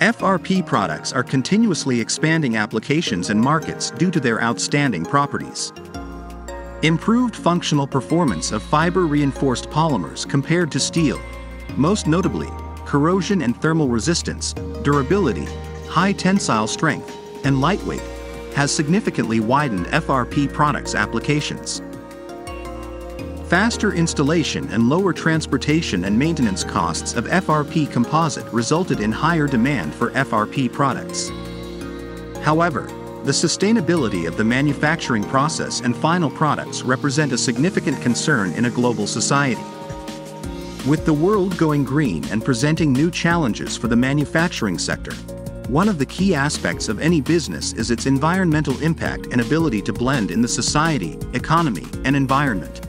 FRP products are continuously expanding applications and markets due to their outstanding properties. Improved functional performance of fiber-reinforced polymers compared to steel, most notably, corrosion and thermal resistance, durability, high tensile strength, and lightweight, has significantly widened FRP products applications. Faster installation and lower transportation and maintenance costs of FRP composite resulted in higher demand for FRP products. However, the sustainability of the manufacturing process and final products represent a significant concern in a global society. With the world going green and presenting new challenges for the manufacturing sector, one of the key aspects of any business is its environmental impact and ability to blend in the society, economy, and environment.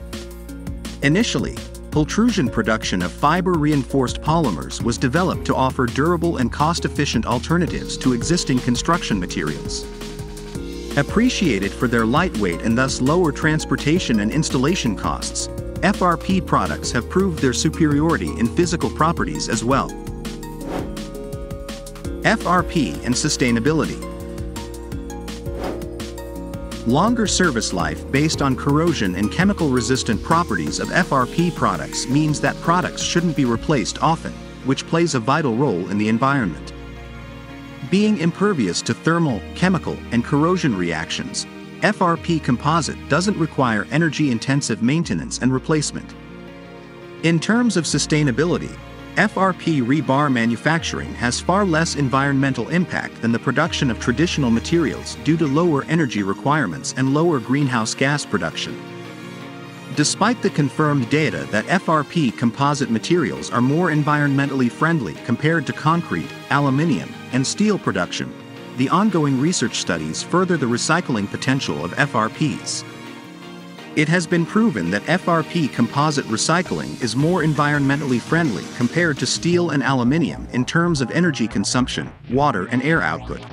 Initially, pultrusion production of fiber-reinforced polymers was developed to offer durable and cost-efficient alternatives to existing construction materials. Appreciated for their lightweight and thus lower transportation and installation costs, FRP products have proved their superiority in physical properties as well. FRP and sustainability Longer service life based on corrosion and chemical resistant properties of FRP products means that products shouldn't be replaced often, which plays a vital role in the environment. Being impervious to thermal, chemical, and corrosion reactions, FRP composite doesn't require energy-intensive maintenance and replacement. In terms of sustainability, FRP rebar manufacturing has far less environmental impact than the production of traditional materials due to lower energy requirements and lower greenhouse gas production. Despite the confirmed data that FRP composite materials are more environmentally friendly compared to concrete, aluminium, and steel production, the ongoing research studies further the recycling potential of FRPs. It has been proven that FRP composite recycling is more environmentally friendly compared to steel and aluminium in terms of energy consumption, water and air output.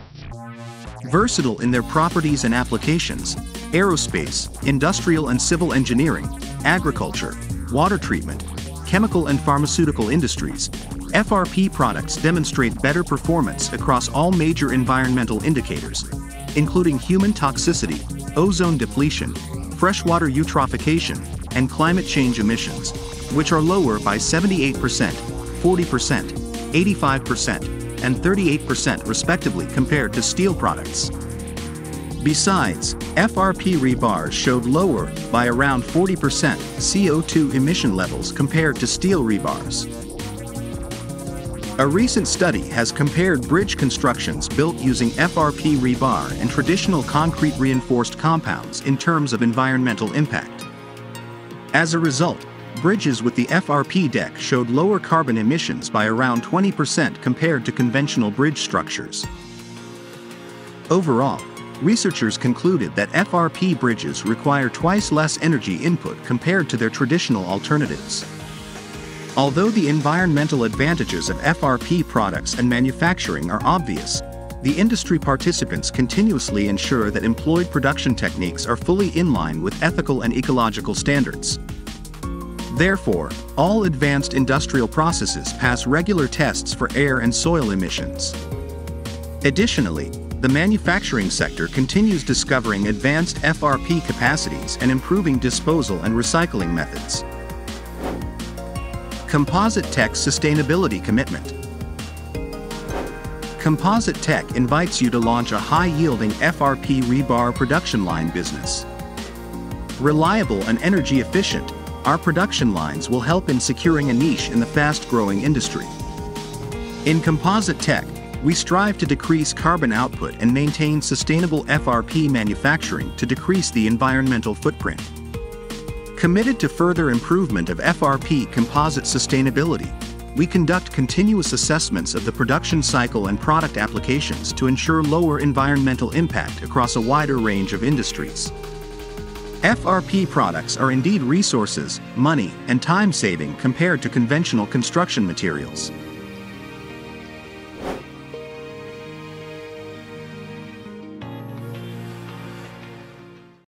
Versatile in their properties and applications, aerospace, industrial and civil engineering, agriculture, water treatment, chemical and pharmaceutical industries, FRP products demonstrate better performance across all major environmental indicators, including human toxicity, ozone depletion, freshwater eutrophication, and climate change emissions, which are lower by 78%, 40%, 85%, and 38% respectively compared to steel products. Besides, FRP rebars showed lower by around 40% CO2 emission levels compared to steel rebars. A recent study has compared bridge constructions built using FRP rebar and traditional concrete reinforced compounds in terms of environmental impact. As a result, bridges with the FRP deck showed lower carbon emissions by around 20% compared to conventional bridge structures. Overall, researchers concluded that FRP bridges require twice less energy input compared to their traditional alternatives. Although the environmental advantages of FRP products and manufacturing are obvious, the industry participants continuously ensure that employed production techniques are fully in line with ethical and ecological standards. Therefore, all advanced industrial processes pass regular tests for air and soil emissions. Additionally, the manufacturing sector continues discovering advanced FRP capacities and improving disposal and recycling methods. Composite Tech's sustainability commitment. Composite Tech invites you to launch a high-yielding FRP rebar production line business. Reliable and energy efficient, our production lines will help in securing a niche in the fast-growing industry. In Composite Tech, we strive to decrease carbon output and maintain sustainable FRP manufacturing to decrease the environmental footprint. Committed to further improvement of FRP composite sustainability, we conduct continuous assessments of the production cycle and product applications to ensure lower environmental impact across a wider range of industries. FRP products are indeed resources, money, and time saving compared to conventional construction materials.